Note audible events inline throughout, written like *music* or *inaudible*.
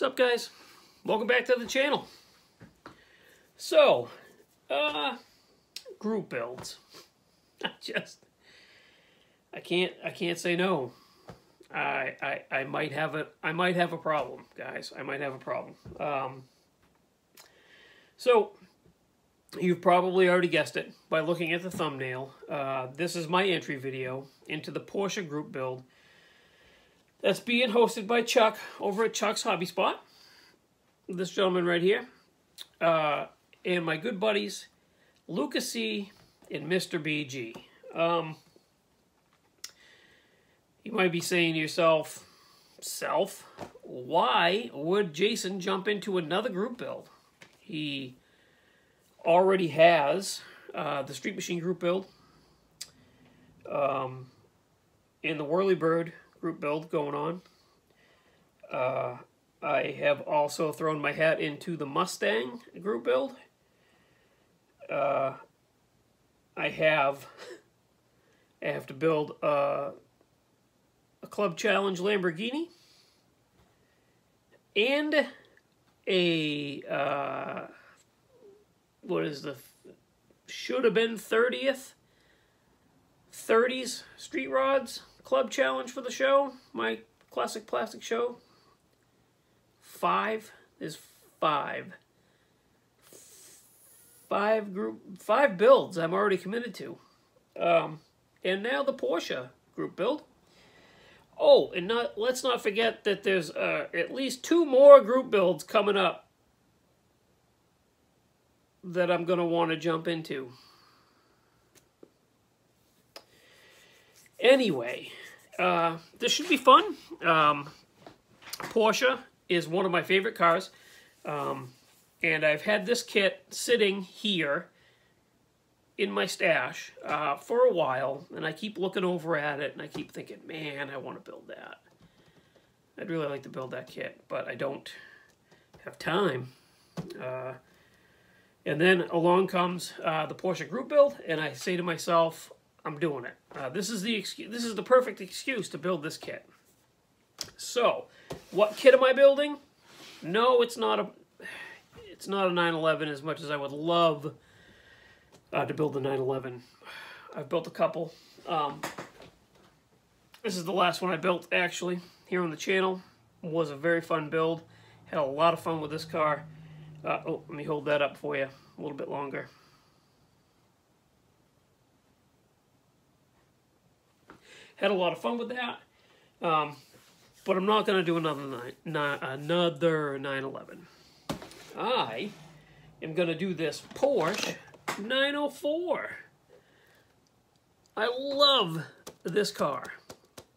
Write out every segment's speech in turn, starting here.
What's up, guys? Welcome back to the channel. So, uh, group builds. *laughs* I just, I can't, I can't say no. I, I, I might have a, I might have a problem, guys. I might have a problem. Um, so, you've probably already guessed it by looking at the thumbnail. Uh, this is my entry video into the Porsche group build that's being hosted by Chuck over at Chuck's Hobby Spot. This gentleman right here. Uh, and my good buddies, Lucas C. and Mr. BG. Um, you might be saying to yourself, self, why would Jason jump into another group build? He already has uh, the Street Machine group build um, and the Whirlybird group build going on. Uh, I have also thrown my hat into the Mustang group build. Uh, I have *laughs* I have to build a, a Club Challenge Lamborghini and a uh, what is the should have been 30th 30s street rods club challenge for the show my classic plastic show. Five is five. Five group five builds i'm already committed to. Um, and now the porsche group build. Oh and not let's not forget that there's uh, at least two more group builds coming up that I'm going to want to jump into. Anyway, uh, this should be fun. Um, Porsche is one of my favorite cars. Um, and I've had this kit sitting here in my stash uh, for a while. And I keep looking over at it and I keep thinking, man, I want to build that. I'd really like to build that kit, but I don't have time. Uh, and then along comes uh, the Porsche group build, and I say to myself, I'm doing it. Uh, this is the excuse, this is the perfect excuse to build this kit. So, what kit am I building? No, it's not a it's not a 911 as much as I would love uh, to build the 911. I've built a couple. Um, this is the last one I built actually here on the channel. It was a very fun build. Had a lot of fun with this car. Uh, oh, let me hold that up for you a little bit longer. Had a lot of fun with that, um, but I'm not going to do another nine, nine, another 911. I am going to do this Porsche 904. I love this car.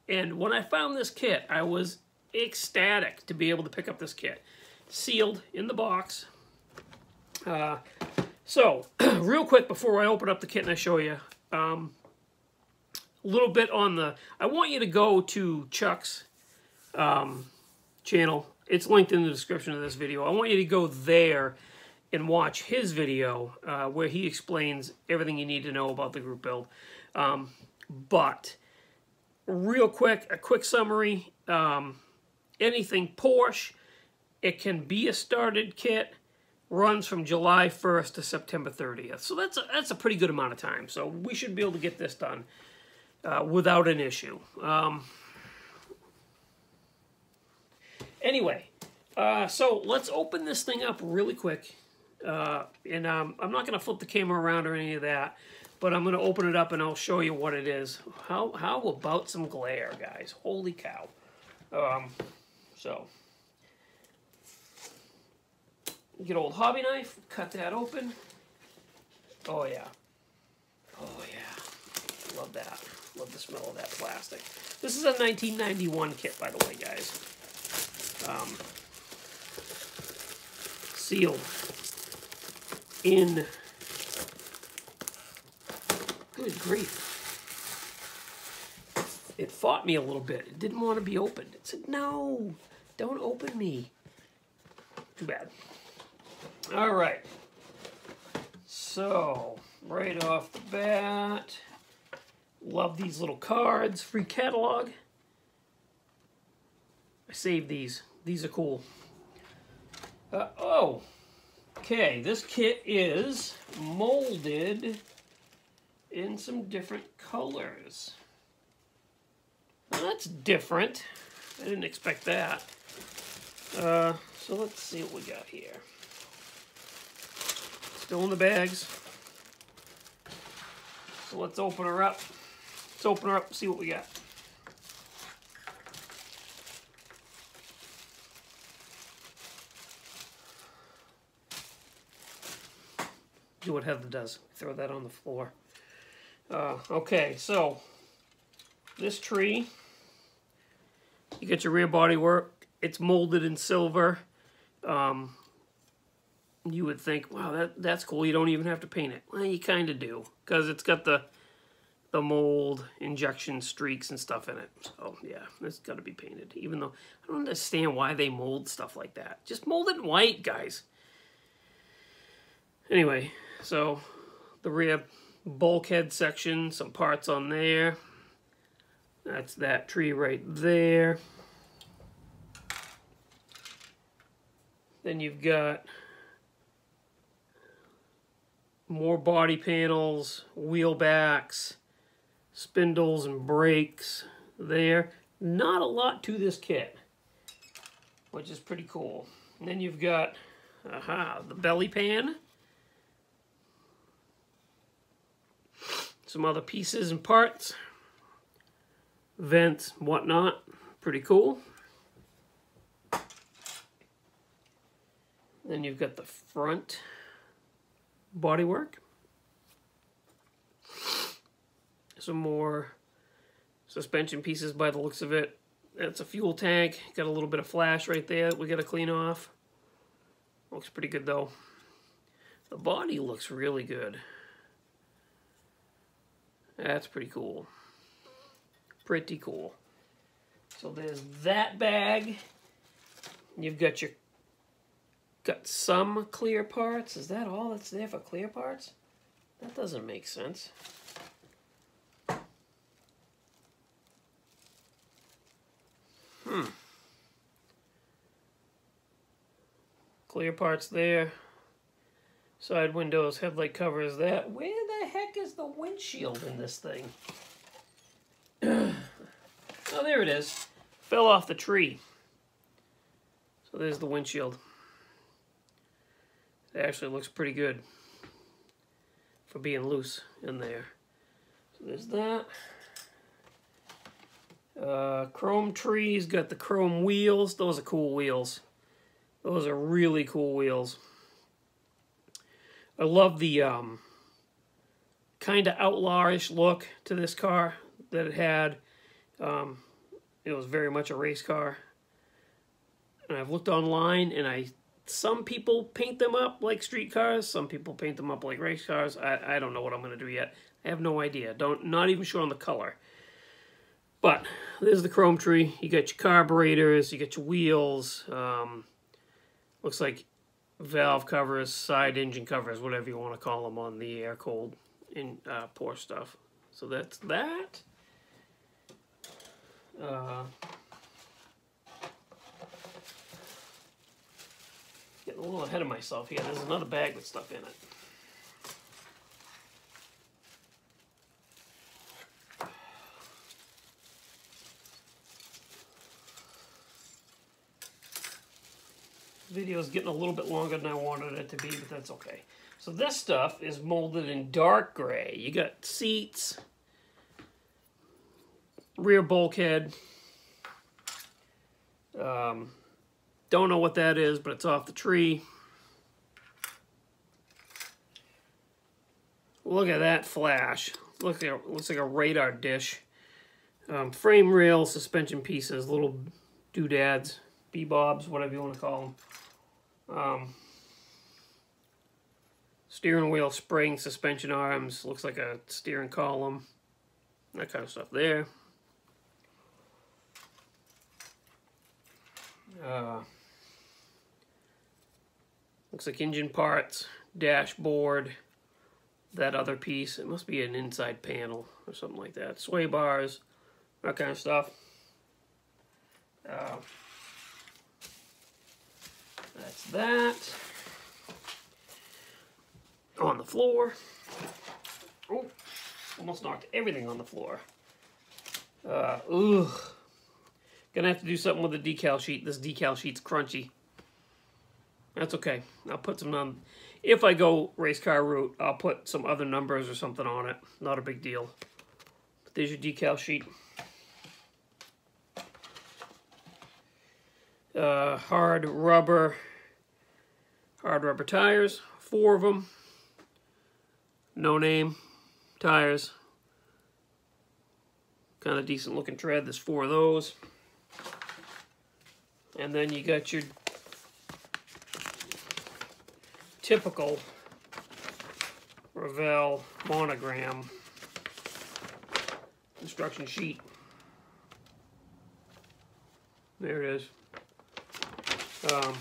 And when I found this kit, I was ecstatic to be able to pick up this kit. Sealed in the box, uh, so, *clears throat* real quick before I open up the kit and I show you, um, a little bit on the, I want you to go to Chuck's um, channel. It's linked in the description of this video. I want you to go there and watch his video uh, where he explains everything you need to know about the group build. Um, but, real quick, a quick summary. Um, anything Porsche, it can be a started kit runs from July 1st to September 30th. So that's a, that's a pretty good amount of time. So we should be able to get this done uh, without an issue. Um, anyway, uh, so let's open this thing up really quick. Uh, and um, I'm not going to flip the camera around or any of that, but I'm going to open it up and I'll show you what it is. How, how about some glare, guys? Holy cow. Um, so Get old hobby knife, cut that open. Oh yeah. Oh yeah. Love that. Love the smell of that plastic. This is a 1991 kit, by the way, guys. Um, sealed in. Good grief. It fought me a little bit. It didn't want to be opened. It said, no, don't open me. Too bad. All right. So, right off the bat, love these little cards. Free catalog. I saved these. These are cool. Uh, oh, okay, this kit is molded in some different colors. Well, that's different. I didn't expect that. Uh, so let's see what we got here. Still in the bags. So let's open her up. Let's open her up and see what we got. Do what Heather does. Throw that on the floor. Uh, okay, so this tree, you get your rear body work. It's molded in silver. Um, you would think, wow, that that's cool. You don't even have to paint it. Well, you kind of do because it's got the the mold injection streaks and stuff in it. So yeah, it's got to be painted. Even though I don't understand why they mold stuff like that. Just mold it in white, guys. Anyway, so the rear bulkhead section, some parts on there. That's that tree right there. Then you've got more body panels, wheel backs, spindles and brakes there. Not a lot to this kit, which is pretty cool. And then you've got, aha, the belly pan. Some other pieces and parts. Vents, whatnot. Pretty cool. Then you've got the front bodywork. Some more suspension pieces by the looks of it. That's a fuel tank. Got a little bit of flash right there we got to clean off. Looks pretty good though. The body looks really good. That's pretty cool. Pretty cool. So there's that bag. You've got your got some clear parts. Is that all that's there for clear parts? That doesn't make sense. Clear parts there. Side windows, headlight covers that. Where the heck is the windshield in this thing? *clears throat* oh, there it is. Fell off the tree. So there's the windshield. It actually looks pretty good for being loose in there. So there's that. Uh, chrome trees, got the chrome wheels. Those are cool wheels. Those are really cool wheels. I love the um, kind of outlawish look to this car that it had. Um, it was very much a race car. And I've looked online and I some people paint them up like street cars. Some people paint them up like race cars. I, I don't know what I'm going to do yet. I have no idea. Don't Not even sure on the color. But there's the chrome tree. You got your carburetors. You got your wheels. Um, looks like valve covers, side engine covers, whatever you want to call them on the air cold in uh, stuff. So that's that. Uh, getting a little ahead of myself here. There's another bag with stuff in it. Video is getting a little bit longer than I wanted it to be, but that's okay. So this stuff is molded in dark gray. You got seats, rear bulkhead. Um, don't know what that is, but it's off the tree. Look at that flash. Look at looks like a radar dish. Um, frame rail, suspension pieces, little doodads, bebobs, whatever you want to call them. Um, steering wheel spring, suspension arms, looks like a steering column, that kind of stuff there. Uh, looks like engine parts, dashboard, that other piece. It must be an inside panel or something like that. Sway bars, that kind of stuff. Uh, That's that. On the floor. Oh, almost knocked everything on the floor. Uh, ugh. Gonna have to do something with the decal sheet. This decal sheet's crunchy. That's okay. I'll put some on. If I go race car route, I'll put some other numbers or something on it. Not a big deal. But there's your decal sheet. Uh, hard rubber, hard rubber tires, four of them. No name tires. Kind of decent looking tread. There's four of those. And then you got your typical Revell monogram instruction sheet. There it is. Um,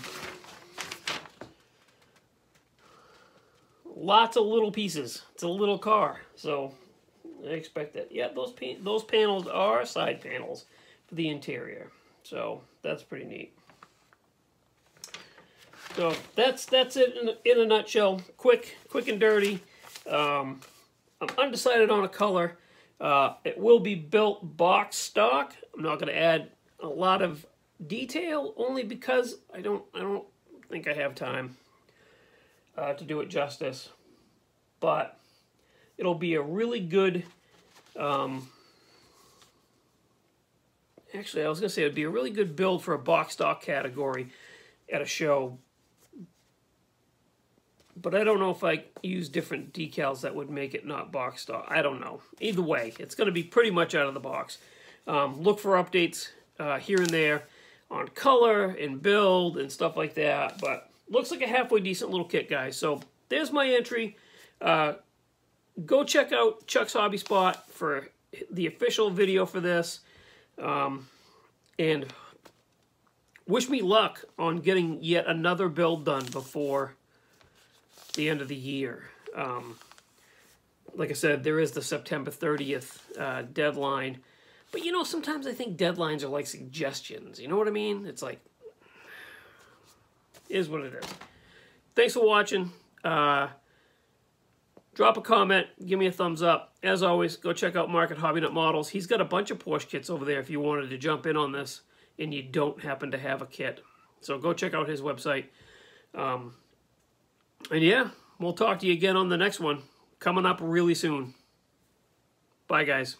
lots of little pieces. It's a little car, so I expect that. Yeah, those those panels are side panels for the interior, so that's pretty neat. So that's that's it in a, in a nutshell. Quick, quick and dirty. Um, I'm undecided on a color. Uh, it will be built box stock. I'm not going to add a lot of detail only because I don't I don't think I have time uh, to do it justice. But it'll be a really good. Um, actually, I was gonna say it'd be a really good build for a box stock category at a show. But I don't know if I use different decals that would make it not box stock. I don't know. Either way, it's to be pretty much out of the box. Um, look for updates uh, here and there on color and build and stuff like that. But looks like a halfway decent little kit, guys. So there's my entry. Uh, go check out Chuck's Hobby Spot for the official video for this. Um, and wish me luck on getting yet another build done before the end of the year. Um, like I said, there is the September 30th uh, deadline. But you know, sometimes I think deadlines are like suggestions. You know what I mean? It's like, is what it is. Thanks for watching. Uh, drop a comment. Give me a thumbs up. As always, go check out Mark at Hobby Nut Models. He's got a bunch of Porsche kits over there if you wanted to jump in on this and you don't happen to have a kit. So go check out his website. Um, and yeah, we'll talk to you again on the next one. Coming up really soon. Bye, guys.